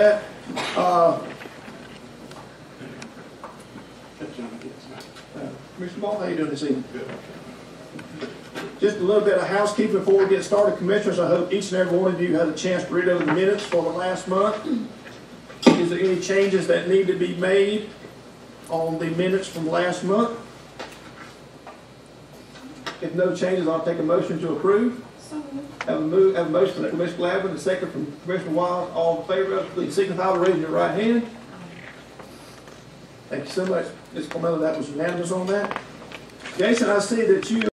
that. Uh, Mr. Ball, how you doing this evening? Good. Just a little bit of housekeeping before we get started. Commissioners, I hope each and every one of you had a chance to read over the minutes for the last month. Is there any changes that need to be made on the minutes from last month? If no changes, I'll take a motion to approve. Have a move, have a motion from Commissioner Glavine, a second from Commissioner Wild. All in favor of, please signify by raising your right hand. Thank you so much, Ms. Carmella, that was unanimous on that. Jason, I see that you